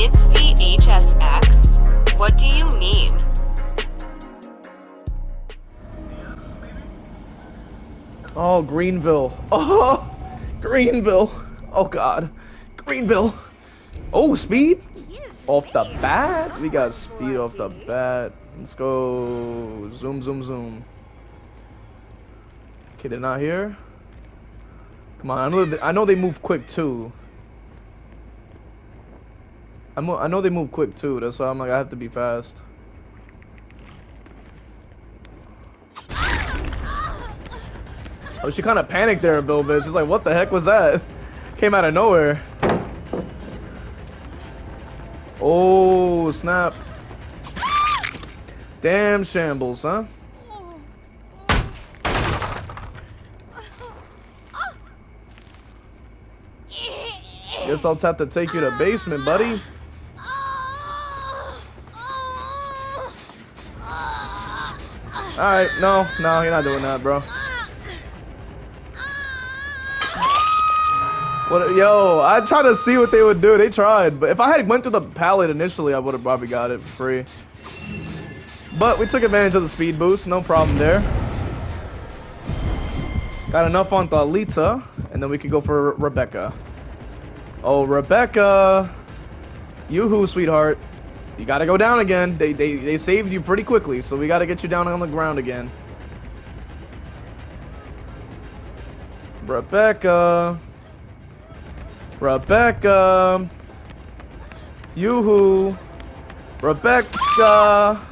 It's VHSX? What do you mean? Oh, Greenville. Oh, Greenville. Oh, God. Greenville. Oh, speed? Off the bat? We got speed off the bat. Let's go. Zoom, zoom, zoom. Okay, they're not here. Come on, I know they, I know they move quick too. I I know they move quick too. That's why I'm like I have to be fast. Oh, she kind of panicked there a little bit. She's like, "What the heck was that?" Came out of nowhere. Oh snap! Damn shambles, huh? Guess I'll have to take you to basement, buddy. Alright, no, no, you're not doing that, bro. What, yo, I tried to see what they would do. They tried, but if I had went through the pallet initially, I would have probably got it for free. But we took advantage of the speed boost, no problem there. Got enough on Thalita, and then we could go for Rebecca. Oh, Rebecca. Yoo-hoo, sweetheart. You gotta go down again. They, they, they saved you pretty quickly, so we gotta get you down on the ground again. Rebecca. Rebecca. Yoo-hoo. Rebecca.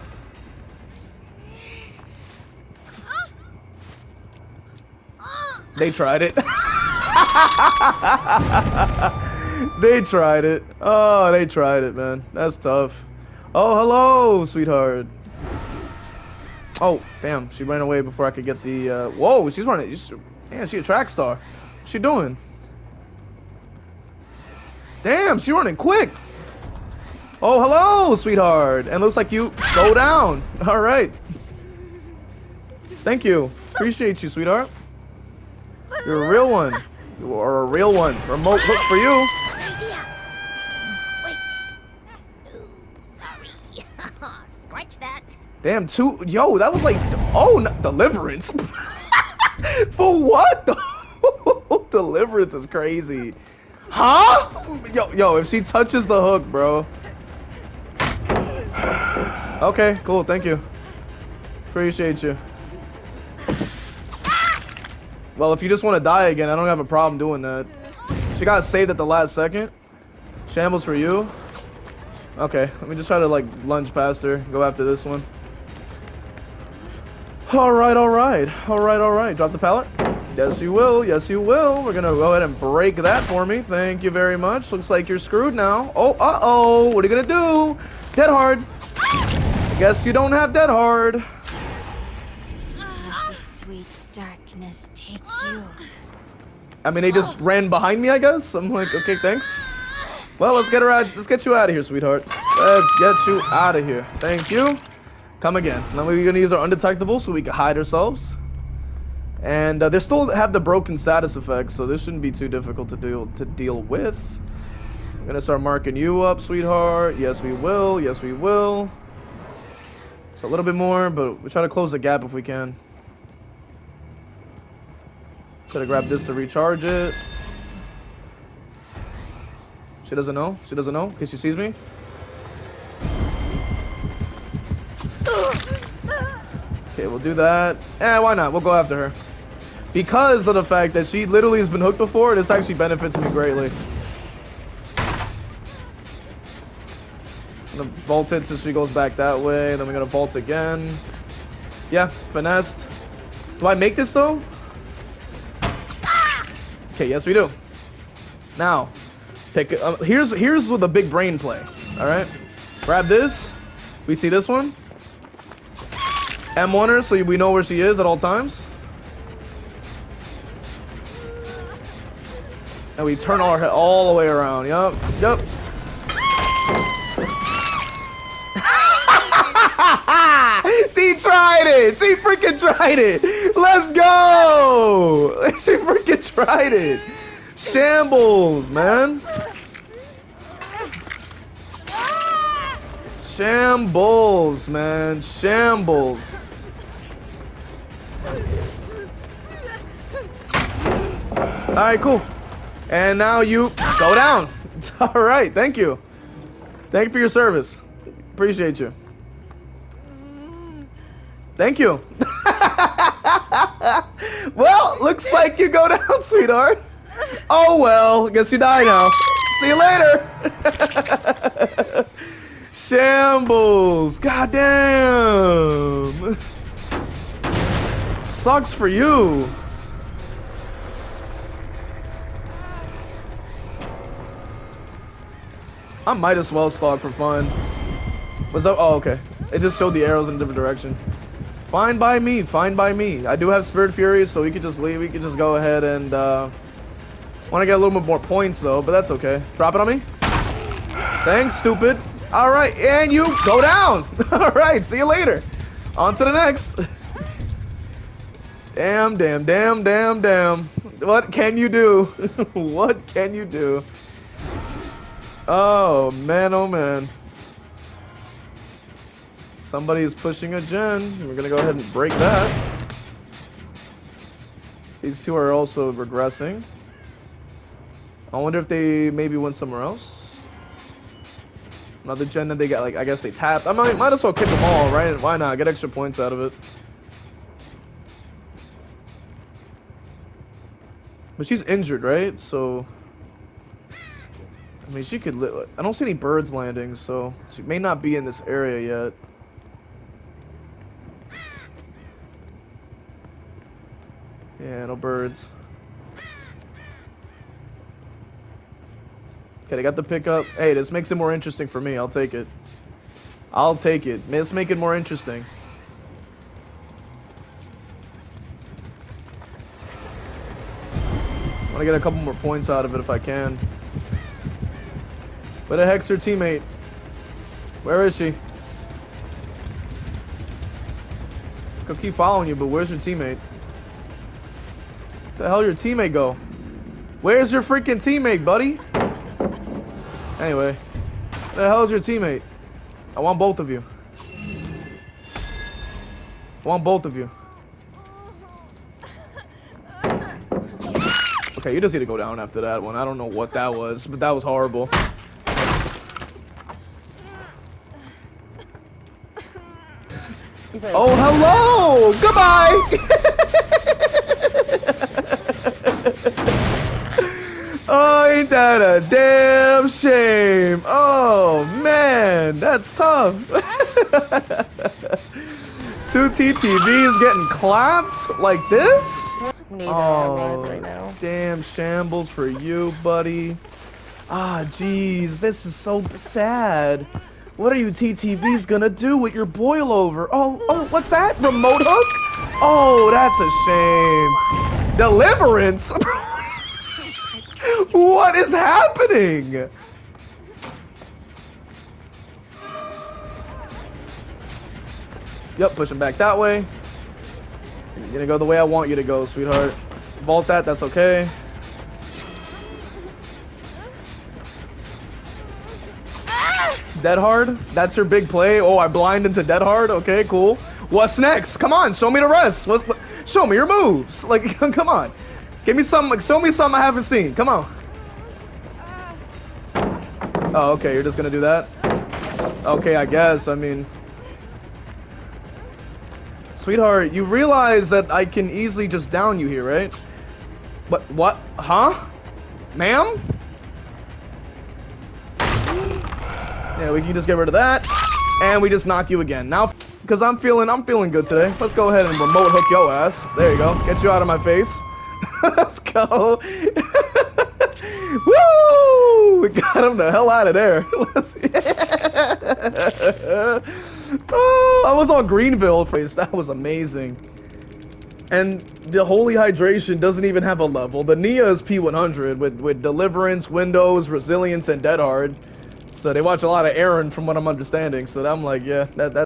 They tried it. they tried it. Oh, they tried it, man. That's tough. Oh, hello, sweetheart. Oh, damn. She ran away before I could get the... Uh... Whoa, she's running. She's... Man, she a track star. What's she doing? Damn, she running quick. Oh, hello, sweetheart. And looks like you go down. All right. Thank you. Appreciate you, sweetheart. You're a real one. You are a real one. Remote hook for you. Damn, two. Yo, that was like. Oh, no, deliverance. for what? deliverance is crazy. Huh? Yo, yo, if she touches the hook, bro. Okay, cool. Thank you. Appreciate you. Well, if you just want to die again, I don't have a problem doing that. She got saved at the last second. Shambles for you. Okay, let me just try to like lunge past her. Go after this one. Alright, alright. Alright, alright. Drop the pallet. Yes, you will. Yes, you will. We're gonna go ahead and break that for me. Thank you very much. Looks like you're screwed now. Oh, uh-oh. What are you gonna do? Dead hard. I guess you don't have dead hard. Let the sweet darkness take you. I mean, they just ran behind me, I guess. I'm like, okay, thanks. Well, let's get her out. Let's get you out of here, sweetheart. Let's get you out of here. Thank you. Come again. Now we're gonna use our undetectable so we can hide ourselves. And uh, they still have the broken status effect, so this shouldn't be too difficult to deal to deal with. I'm gonna start marking you up, sweetheart. Yes, we will. Yes, we will. So a little bit more, but we try to close the gap if we can. Gotta grab this to recharge it. She doesn't know. She doesn't know in case she sees me. Okay, we'll do that. Eh, why not? We'll go after her. Because of the fact that she literally has been hooked before, this actually benefits me greatly. I'm gonna vault it so she goes back that way. Then we're gonna vault again. Yeah, finessed. Do I make this though? Okay, yes we do. Now, pick. Uh, here's here's with the big brain play. All right, grab this. We see this one. M1 her so we know where she is at all times. And we turn our head all the way around. Yup, yup. she tried it. She freaking tried it. Let's go. She freaking tried it. Shambles, man. Shambles, man. Shambles. Alright, cool. And now you go down. Alright, thank you. Thank you for your service. Appreciate you. Thank you. well, looks like you go down, sweetheart. Oh well, guess you die now. See you later. Shambles. Goddamn. Sucks for you. I might as well stalk for fun. Was that? Oh, okay. It just showed the arrows in a different direction. Fine by me. Fine by me. I do have Spirit Fury, so we could just leave. We could just go ahead and uh, want to get a little bit more points though, but that's okay. Drop it on me. Thanks, stupid. All right, and you go down. All right, see you later. On to the next. Damn, damn, damn, damn, damn. What can you do? what can you do? Oh, man, oh, man. Somebody is pushing a gen. We're going to go ahead and break that. These two are also regressing. I wonder if they maybe went somewhere else. Another gen that they got, like, I guess they tapped. I might, might as well kick them all, right? Why not? Get extra points out of it. But she's injured, right? So... I mean, she could. Li I don't see any birds landing, so she may not be in this area yet. Yeah, no birds. Okay, they got the pickup. Hey, this makes it more interesting for me. I'll take it. I'll take it. Let's make it more interesting. Want to get a couple more points out of it if I can. Where the heck's her teammate? Where is she? I'll keep following you, but where's your teammate? The hell your teammate go? Where's your freaking teammate, buddy? Anyway, the hell's your teammate? I want both of you. I want both of you. Okay, you just need to go down after that one. I don't know what that was, but that was horrible. Oh, hello! Goodbye! oh, ain't that a damn shame? Oh, man, that's tough. Two TTVs getting clapped like this? Need Oh, right now. damn shambles for you, buddy. Ah, jeez, this is so sad. What are you TTVs gonna do with your boil over? Oh, oh, what's that? Remote hook? Oh, that's a shame. Deliverance? what is happening? Yep, push him back that way. You're gonna go the way I want you to go, sweetheart. Vault that, that's okay. Dead hard? That's your big play? Oh, I blind into dead hard? Okay, cool. What's next? Come on, show me the rest. What's, what, show me your moves. Like, come on. Give me some, like, show me something I haven't seen. Come on. Oh, okay, you're just gonna do that? Okay, I guess, I mean... Sweetheart, you realize that I can easily just down you here, right? But, what? Huh? Ma'am? Yeah, we can just get rid of that. And we just knock you again. Now, because I'm feeling, I'm feeling good today. Let's go ahead and remote hook your ass. There you go. Get you out of my face. Let's go. Woo! We got him the hell out of there. oh, I was on Greenville face. That was amazing. And the Holy Hydration doesn't even have a level. The Nea is P100 with, with Deliverance, Windows, Resilience, and Dead Hard. So they watch a lot of Aaron from what I'm understanding. So I'm like, yeah, that, that